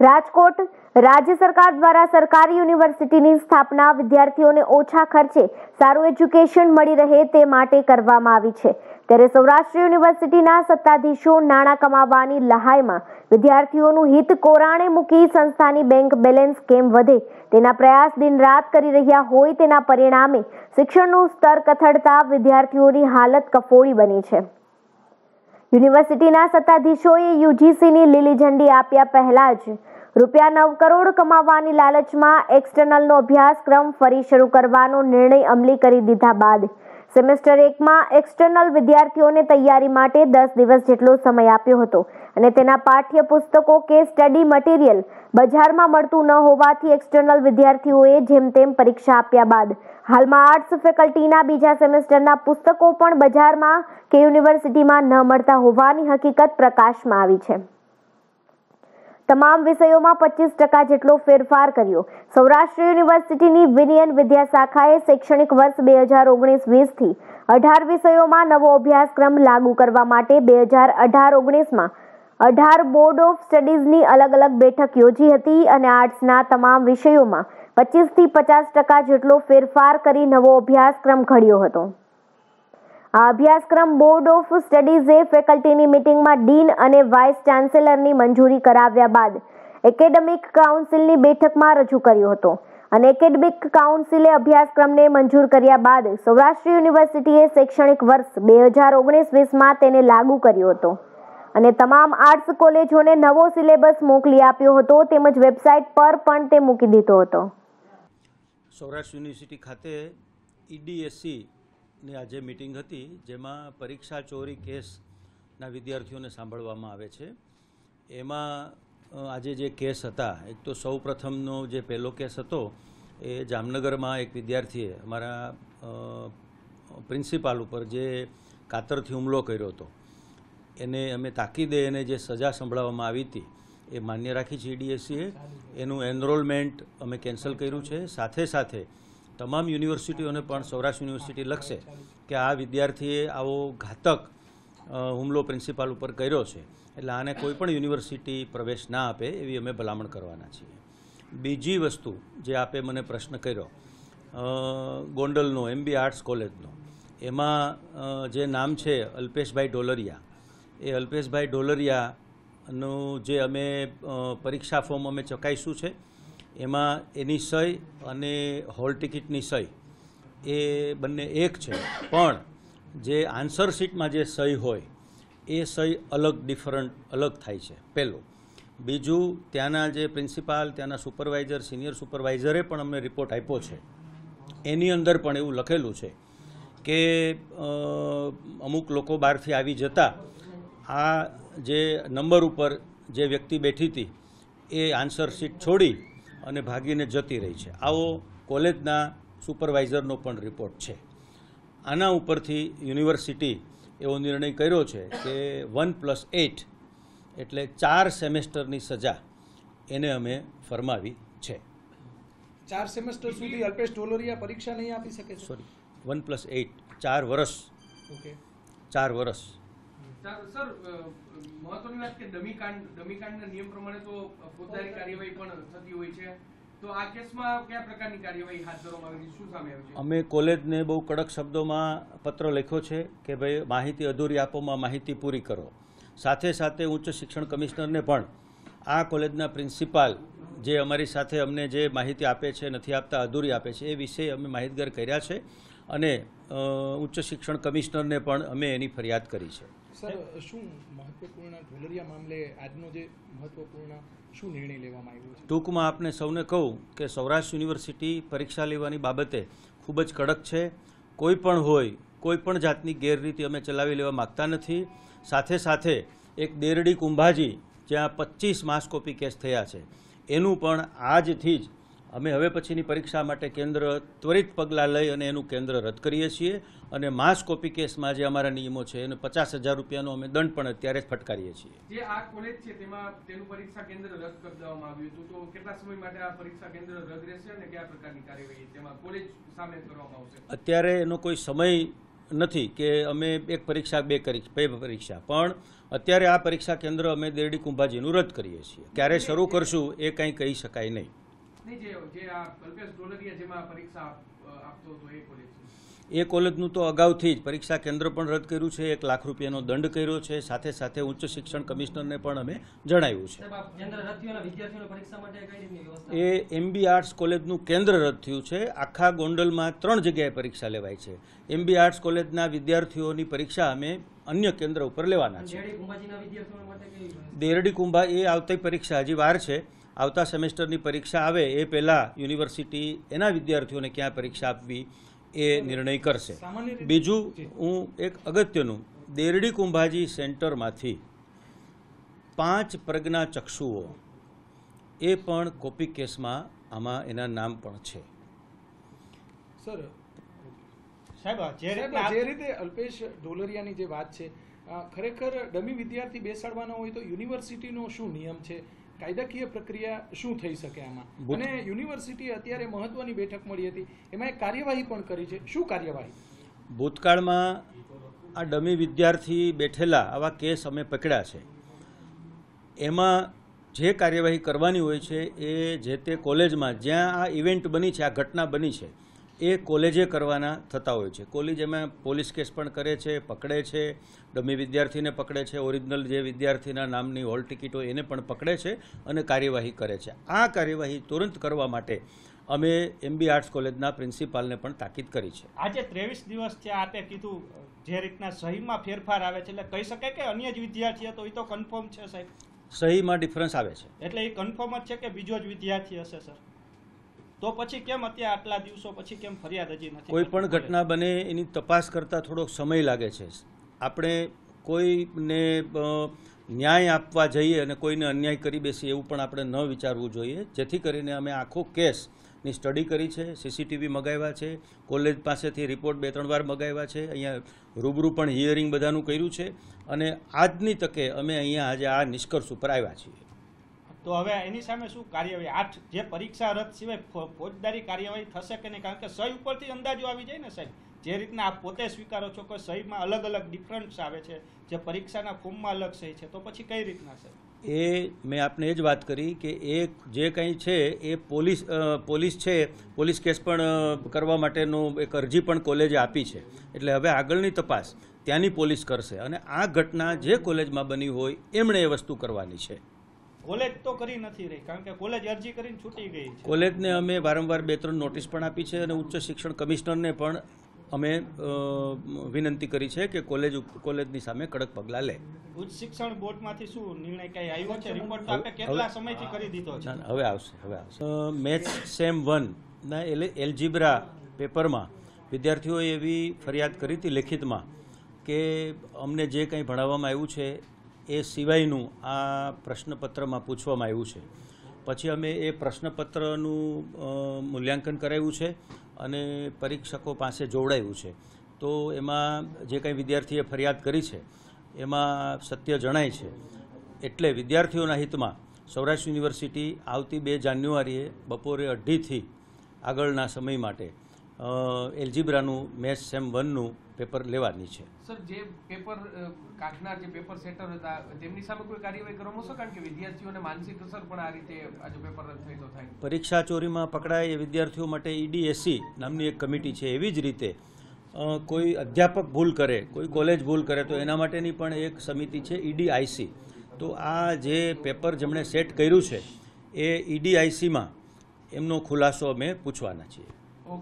રાજકોટ રાજ્ય સરકાર દ્વારા સરકારી યુનિવર્સિટીની સ્થાપના વિદ્યાર્થીઓને ઓછા ખર્ચે સારું એજ્યુકેશન મળી રહે તે માટે કરવામાં આવી છે. ત્યારે સૌરાષ્ટ્ર યુનિવર્સિટીના સત્તાધીશો નાણાં કમાવાની લહાયમાં વિદ્યાર્થીઓનું હિત કોરાણે મૂકી સંસ્થાની બેંક બેલેન્સ કેમ વધે, તેના પ્રયાસ દિન રાત કરી રહ્યા હોય તેના પરિણામે શિક્ષણનું સ્તર કથળતા વિદ્યાર્થીઓની હાલત કફોડી બની છે. યુનિવર્સિટીના સત્તાધીશોએ યુજીસીની લીલી ઝંડી આપ્યા પહેલા જ રૂપિયા નવ કરોડ કમાવાની લાલચમાં એક્સટર્નલનો અભ્યાસક્રમ ફરી શરૂ કરવાનો નિર્ણય અમલી કરી દીધા બાદ. સેમેસ્ટર એકમાં એક્સટર્નલ વિદ્યાર્થીઓને તૈયારી માટે દસ દિવસ જેટલો સમય આપ્યો હતો અને તેના પાઠ્ય પુસ્તકો કે સ્ટડી મટીરિયલ બજારમાં મળતું ન હોવાથી એક્સટર્નલ વિદ્યાર્થીઓએ જેમ તેમ પરીક્ષા આપ્યા બાદ. હાલમાં આર્ટ્સ ફેકલ્ટીના બીજા સેમેસ્ટરના પુસ્તકો પણ બજારમાં કે યુનિવર્સિટીમાં ન મળતા હોવાની હકીકત પ્રકાશમાં આવી છે. તમામ વિષયોમાં પચીસ ટકા જેટલો ફેરફાર કર્યો. સૌરાષ્ટ્ર યુનિવર્સિટીની વિનિયન વિદ્યા શાખાએ શૈક્ષણિક વર્ષ બે હજાર ઓગણીસ વીસથી અઢાર વિષયોમાં નવો અભ્યાસક્રમ લાગુ કરવા માટે બે હજાર અઢાર ઓગણીસમાં અઢાર બોર્ડ ઓફ સ્ટડીઝની અલગ અલગ બેઠક યોજી હતી અને આર્ટ્સના તમામ વિષયોમાં પચીસથી પચાસ ટકા જેટલો ફેરફાર કરી નવો અભ્યાસક્રમ ઘડ્યો હતો. આ અભ્યાસક્રમ બોર્ડ ઓફ સ્ટડીઝે ફેકલ્ટીની મિટિંગમાં ડીન અને વાઇસ ચાન્સેલરની મંજૂરી કરાવ્યા બાદ એકેડેમિક કાઉન્સિલની બેઠકમાં રજૂ કર્યો હતો. અને એકેડેમિક કાઉન્સિલે અભ્યાસક્રમને મંજૂર કર્યા બાદ સૌરાષ્ટ્ર યુનિવર્સિટીએ શૈક્ષણિક વર્ષ બે હજાર ઓગણીસ વીસમાં તેને લાગુ કર્યો હતો. અને તમામ આર્ટ્સ કોલેજોને નવો સિલેબસ મોકલી આપ્યો હતો તેમજ વેબસાઇટ પર પણ તે મૂકી દીધો હતો. સૌરાષ્ટ્ર યુનિવર્સિટી ખાતે ઈડીએસસી ની આજે મિટિંગ હતી, જેમાં પરીક્ષા ચોરી કેસના વિદ્યાર્થીઓને સાંભળવામાં આવે છે. એમાં આજે જે કેસ હતા, એક તો સૌ પ્રથમનો જે પહેલો કેસ હતો, એ જામનગરમાં એક વિદ્યાર્થીએ અમારા પ્રિન્સિપાલ ઉપર જે કાતરથી હુમલો કર્યો હતો, એને અમે તાકીદે એને જે સજા સંભળાવવામાં આવી હતી, એ માન્ય રાખી છે ઈડીએસસીએ એનું એનરોલમેન્ટ અમે કેન્સલ કર્યું છે. સાથે સાથે તમામ યુનિવર્સિટીઓને પણ સૌરાષ્ટ્ર યુનિવર્સિટી લખશે કે આ વિદ્યાર્થીએ આવો ઘાતક હુમલો પ્રિન્સિપાલ ઉપર કર્યો છે. એટલે આને કોઈ પણ યુનિવર્સિટી પ્રવેશ ના આપે એવી અમે ભલામણ કરવાના છીએ. બીજી વસ્તુ જે આપે મને પ્રશ્ન કર્યો ગોંડલનો એમબી આર્ટ્સ કોલેજનો, એમાં જે નામ છે અલ્પેશભાઈ ડોલરિયા, એ અલ્પેશભાઈ ડોલરિયાનું જે અમે પરીક્ષા ફોર્મ અમે ચકાઈશું છે. એમાં એની સહી અને હોલ ટિકિટની સહી, એ બંને એક છે. પણ જે આન્સર શીટમાં જે સહી હોય, એ સહી અલગ ડિફરન્ટ, અલગ થાય છે. પહેલું. બીજું, ત્યાંના જે પ્રિન્સિપાલ, ત્યાંના સુપરવાઇઝર, સિનિયર સુપરવાઇઝરે પણ અમને રિપોર્ટ આપ્યો છે. એની અંદર પણ એવું લખેલું છે કે અમુક લોકો બહારથી આવી જતા, આ જે નંબર ઉપર જે વ્યક્તિ બેઠી હતી, એ આન્સર શીટ છોડી અને ભાગીને જતી રહી છે. આવો કોલેજના સુપરવાઇઝરનો પણ રિપોર્ટ છે. આના ઉપરથી યુનિવર્સિટી એવો નિર્ણય કર્યો છે કે વન પ્લસ એટ એટલે ચાર સેમેસ્ટરની સજા એને અમે ફરમાવી છે. ચાર સેમેસ્ટર સુધી અલ્પેશ ટોલરિયા પરીક્ષા નહીં આપી શકે સોરી વન પ્લસ એટ ચાર વર્ષ ઓકે. ચાર વર્ષ સર મહત્વની વાત કે ડમીકાંડ ડમીકાંડના નિયમ પ્રમાણે તો ફોજદારી કાર્યવાહી પણ થતી હોય છે. અમે કોલેજને બહુ કડક શબ્દોમાં પત્ર લખ્યો છે કે ભાઈ, માહિતી અધૂરી આપોમાં માહિતી પૂરી કરો. સાથે સાથે ઉચ્ચ શિક્ષણ કમિશનરને પણ આ કોલેજના પ્રિન્સિપાલ જે અમારી સાથે અમને જે માહિતી આપે છે, નથી આપતા, અધૂરી આપે છે, એ વિશે અમે માહિતગાર કર્યા છે અને ઉચ્ચ શિક્ષણ કમિશનરને પણ અમે એની ફરિયાદ કરી છે. સર, શું મહત્વપૂર્ણ ઢોલરિયા મામલે આજનો જે મહત્વપૂર્ણ શું નિર્ણય લેવામાં આવ્યો છે? ટૂંકમાં આપને સૌને કહું કે સૌરાષ્ટ્ર યુનિવર્સિટી પરીક્ષા લેવાની બાબતે ખૂબ જ કડક છે. કોઈ પણ હોય, કોઈ પણ જાતની ગેરરીતિ અમે ચલાવી લેવા માગતા નથી. સાથે સાથે એક દેરડી કુંભાજી જ્યાં પચીસ માસ કોપી કેસ થયા છે. એનું પણ આજથી જ અમે હવે પછીની પરીક્ષા માટે કેન્દ્ર ત્વરિત પગલાં લઈ અને એનું કેન્દ્ર રદ કરીએ છીએ અને માસ કોપી કેસમાં જે અમારા નિયમો છે એને પચાસ હજાર રૂપિયાનો અમે દંડ પણ અત્યારે જ ફટકારીએ છીએ. જે આ કોલેજ છે તેમાં તેનું પરીક્ષા કેન્દ્ર રદ કરી દેવામાં આવ્યું હતું. તો કેટલા સમય માટે આ પરીક્ષા કેન્દ્ર રદ રહેશે અને કયા પ્રકારની કાર્યવાહી તેમાં કોલેજ સામે કરવામાં આવશે? અત્યારે એનો કોઈ સમય નથી કે અમે એક પરીક્ષા બે કરી બે પરીક્ષા. પણ અત્યારે આ પરીક્ષા કેન્દ્ર અમે દેરડી કુંભાજીનું રદ કરીએ છીએ. ક્યારે શરૂ કરશું એ કંઈ કહી શકાય નહીં. નહીં જે જે આ કલ્પેશ ડોલરિયા જેમાં પરીક્ષા આપતો હતો એ કોલેજ એ કોલેજનું તો અગાઉથી જ પરીક્ષા કેન્દ્ર પણ રદ કર્યું છે એક લાખ રૂપિયાનો દંડ કર્યો છે સાથે સાથે ઉચ્ચ શિક્ષણ કમિશનરને પણ અમે જણાવ્યું છે. એ એમબી આર્ટ્સ કોલેજનું કેન્દ્ર રદ થયું છે આખા ગોંડલમાં ત્રણ જગ્યાએ પરીક્ષા લેવાય છે. એમબી આર્ટ્સ કોલેજના વિદ્યાર્થીઓની પરીક્ષા અમે અન્ય કેન્દ્ર ઉપર લેવાના છે? દેરડી કુંભા એ આવતી પરીક્ષા હજી વાર છે. આવતા સેમેસ્ટરની પરીક્ષા આવે એ પહેલાં યુનિવર્સિટી એના વિદ્યાર્થીઓને ક્યાં પરીક્ષા આપવી એ નિર્ણય કરશે. બીજું હું એક અગત્યનું દેરડી કુંભાજી સેન્ટરમાંથી પાંચ પ્રજ્ઞા ચક્ષુઓ એ પણ કોપી કેસમાં આમાં એના નામ પણ છે. સર સાહેબ જે રીતે અલ્પેશ ઢોલરિયાની જે વાત છે ખરેખર ડમી વિદ્યાર્થી બેસાડવાનો હોય તો યુનિવર્સિટીનો શું નિયમ છે? કાયદાકીય પ્રક્રિયા શું થઈ શકે આમાં? અને યુનિવર્સિટી અત્યારે મહત્વની બેઠક મળી હતી. એમાં એક કાર્યવાહી પણ કરી છે. શું કાર્યવાહી? ભૂતકાળમાં આ ડમી વિદ્યાર્થી બેઠેલા આવા કેસ અમે પકડ્યા છે. એમાં જે કાર્યવાહી કરવાની હોય છે એ જે તે કોલેજમાં જ્યાં આ ઇવેન્ટ બની છે આ ઘટના બની છે એ કોલેજે કરવાના થતા હોય છે. કોલેજ એમાં પોલીસ કેસ પણ કરે છે પકડે છે ડમી વિદ્યાર્થીને પકડે છે ઓરિજિનલ જે વિદ્યાર્થીના નામની હોલ ટિકિટ હોય એને પણ પકડે છે અને કાર્યવાહી કરે છે. આ કાર્યવાહી તુરંત કરવા માટે અમે એમબી આર્ટ્સ કોલેજના પ્રિન્સિપાલને પણ તાકીદ કરી છે. આજે ત્રેવીસ દિવસ છે આપે કીધું જે રીતના સહીમાં ફેરફાર આવે છે એટલે કહી શકાય કે અન્ય જ વિદ્યાર્થી હતો એ તો કન્ફર્મ છે સાહેબ? સહીમાં ડિફરન્સ આવે છે. એટલે એ કન્ફર્મ જ છે કે બીજો જ વિદ્યાર્થી હશે સર તો પછી કેમ અત્યારે આટલા દિવસો પછી કેમ ફરિયાદ હજી નથી કોઈ પણ ઘટના બને એની તપાસ કરતાં થોડો સમય લાગે છે. આપણે કોઈને ન્યાય આપવા જઈએ અને કોઈને અન્યાય કરી બેસીએ એવું પણ આપણે ન વિચારવું જોઈએ. જેથી કરીને અમે આખો કેસની સ્ટડી કરી છે સીસીટીવી મગાવ્યા છે કોલેજ પાસેથી રિપોર્ટ બે ત્રણ વાર મગાવ્યા છે અહીંયા રૂબરૂ પણ હિયરિંગ બધાનું કર્યું છે અને આજની તકે અમે અહીંયા આજે આ નિષ્કર્ષ ઉપર આવ્યા છીએ. તો હવે એની સામે શું કાર્યવાહી? આઠ જે પરીક્ષા રદ સિવાય ફોજદારી કાર્યવાહી થશે કે નહીં? કારણ કે સહી ઉપરથી અંદાજો આવી જાય ને સાહેબ. જે રીતના આપ પોતે સ્વીકારો છો કે સહીમાં અલગ અલગ ડિફરન્સ આવે છે, જે પરીક્ષાના ફોર્મમાં અલગ સહી છે, તો પછી કઈ રીતના સાહેબ? એ મેં આપને એ જ વાત કરી કે એ જે કંઈ છે એ પોલીસ પોલીસ છે, પોલીસ કેસ પણ કરવા માટેનું એક અરજી પણ કોલેજે આપી છે. એટલે હવે આગળની તપાસ ત્યાંની પોલીસ કરશે અને આ ઘટના જે કોલેજમાં બની હોય, એમણે એ વસ્તુ કરવાની છે. કોલેજ તો કરી નથી રહી કારણ કે કોલેજ અરજી કરીને છૂટી ગઈ છે. કોલેજને અમે વારંવાર બે ત્રણ નોટિસ પણ આપી છે અને ઉચ્ચ શિક્ષણ કમિશનરને પણ અમે વિનંતી કરી છે કે કોલેજ ઉપ- કોલેજની સામે કડક પગલાં લે. ઉચ્ચ શિક્ષણ બોર્ડમાંથી શું નિર્ણય કઈ આવ્યો છે? રિપોર્ટ તો હવે- આપે કેટલા સમયથી કરી દીધો છે? હવે આવશે હવે આવશે. મેથ્સ સેમ વન ના એલજીબ્રા એલ્જીબ્રા પેપરમાં વિદ્યાર્થીઓએ એવી ફરિયાદ કરી હતી લેખિતમાં કે અમને જે કંઈ ભણાવવામાં આવ્યું છે એ સિવાયનું આ પ્રશ્નપત્રમાં પૂછવામાં આવ્યું છે. પછી અમે એ પ્રશ્નપત્રનું મૂલ્યાંકન કરાવ્યું છે અને પરીક્ષકો પાસે જોડાયું છે. તો એમાં જે કંઈ વિદ્યાર્થીએ ફરિયાદ કરી છે, એમાં સત્ય જણાય છે. એટલે વિદ્યાર્થીઓના હિતમાં સૌરાષ્ટ્ર યુનિવર્સિટી આવતી બે જાન્યુઆરીએ બપોરે અઢીથી આગળના સમય માટે એલ્જીબ્રાનું મેથ્સ સેમ વનનું પેપર લેવાની છે. સર જે પેપર કાઢનાર જે પેપર સેટર હતા તેમની સામે કોઈ કાર્યવાહી કરવામાં આવશે કારણ કે વિદ્યાર્થીઓને માનસિક અસર પણ આ રીતે આજે પેપર રદ થઈ તો થાય. પરીક્ષા ચોરીમાં પકડાય એ વિદ્યાર્થીઓ માટે ઈડીએસસી નામની એક કમિટી છે. એવી જ રીતે કોઈ અધ્યાપક ભૂલ કરે કોઈ કોલેજ ભૂલ કરે તો એના માટેની પણ એક સમિતિ છે ઈડીઆઈસી. તો આ જે પેપર જેમણે સેટ કર્યું છે એ ઈડીઆઈસીમાં એમનો ખુલાસો અમે પૂછવાના છીએ.